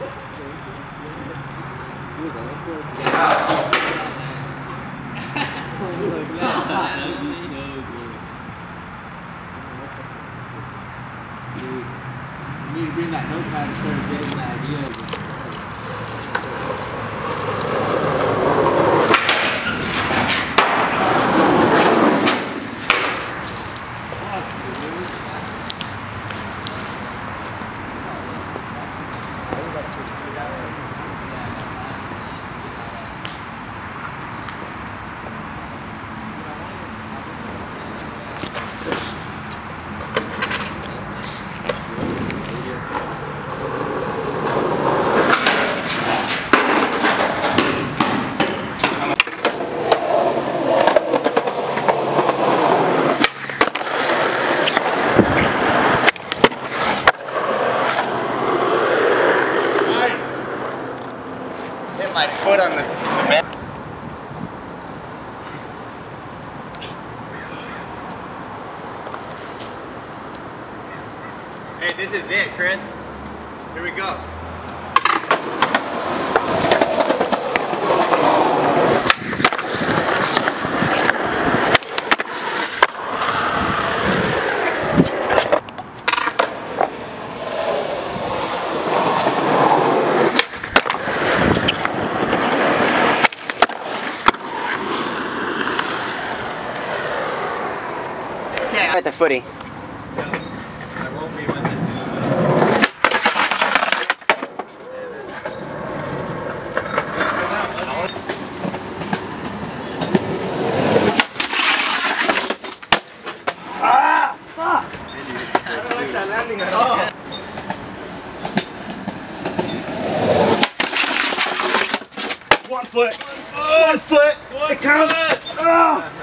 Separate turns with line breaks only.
you need to bring that notepad and start getting that idea.
Hey, this is it, Chris. Here we go. At the footy. I won't be with this soon. One foot. One foot. It counts. Ah.